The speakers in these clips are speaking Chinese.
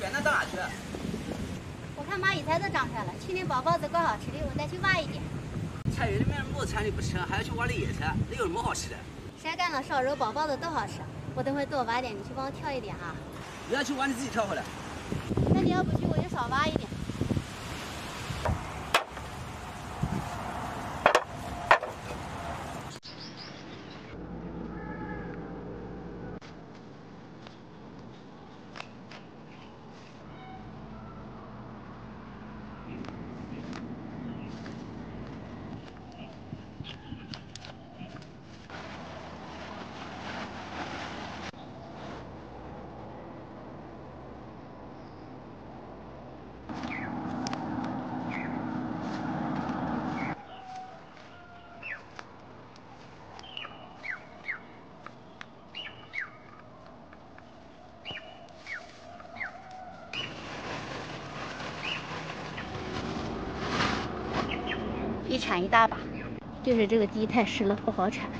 远，那到哪去？我看蚂蚁菜都长出来了，去年宝宝子怪好吃的，我再去挖一点。菜园里面木菜你不吃，还要去挖那野菜，那有什么好吃的？晒干了烧肉，宝宝子都好吃。我等会多挖点，你去帮我挑一点啊。你要去挖，你自己挑回来。那你要不去，我就少挖一点。一铲一大把，就是这个地太湿了，不好铲。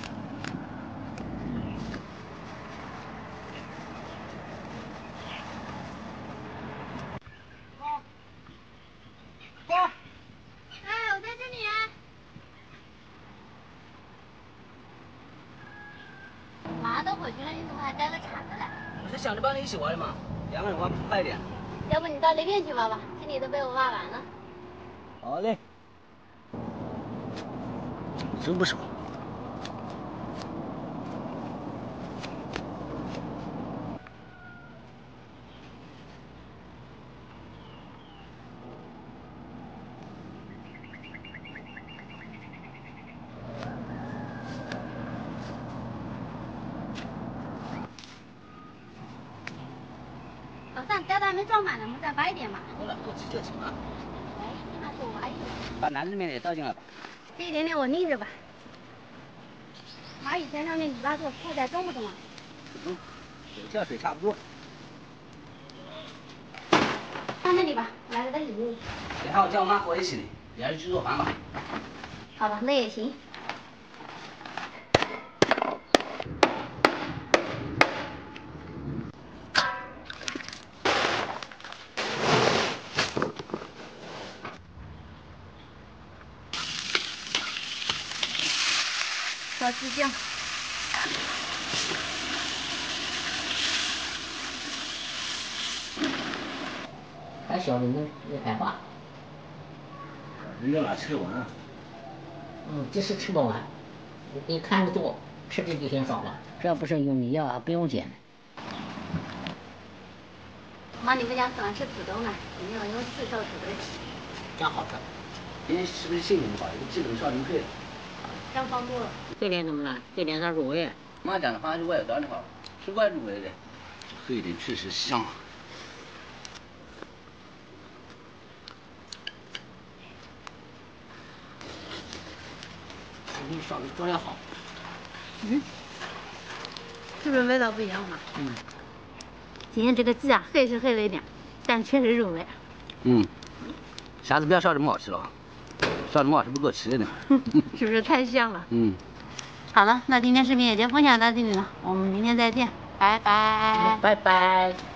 高，高，哎，我在这里啊。妈都回去了，你怎么还带着铲子来？我是想着帮你一起挖的嘛，两个人挖快一点。要不你到那边去挖吧，这里都被我挖完了。好嘞。熟不少？老三，袋子还没装满呢，我们再挖一点嘛。够了，够吃就行了。哎，你还多挖一点。把篮子里面的也倒进来吧。这一点点我拎着吧。蚂蚁在上面泥巴做菜菜重不重啊？不重，有跳水差不多。放那里吧，我来给它引引。等下我叫我妈和我一起，两人去做饭吧。好吧，那也行。烧鸡酱。还小的能也害怕。人家哪吃得完啊？嗯，就是吃不完。你看着多，吃的就嫌少了。这不是用米药，不用碱。妈，你们家喜欢吃土豆吗？里面有四烧土豆皮，真好吃。今天是不是心情不好？基本上零睡了。刚放多了。这脸怎么了？这脸是入味。妈讲的话是外头当的好，是外入味的，这一点确实香。比烧的做的好。嗯，是不是味道不一样嘛？嗯。今天这个鸡啊，黑是黑了一点，但确实入味。嗯。下次不要烧这么好吃了，烧这么好吃不够吃的。是不是太香了？嗯。好了，那今天视频也就分享到这里了，我们明天再见，拜拜。拜拜。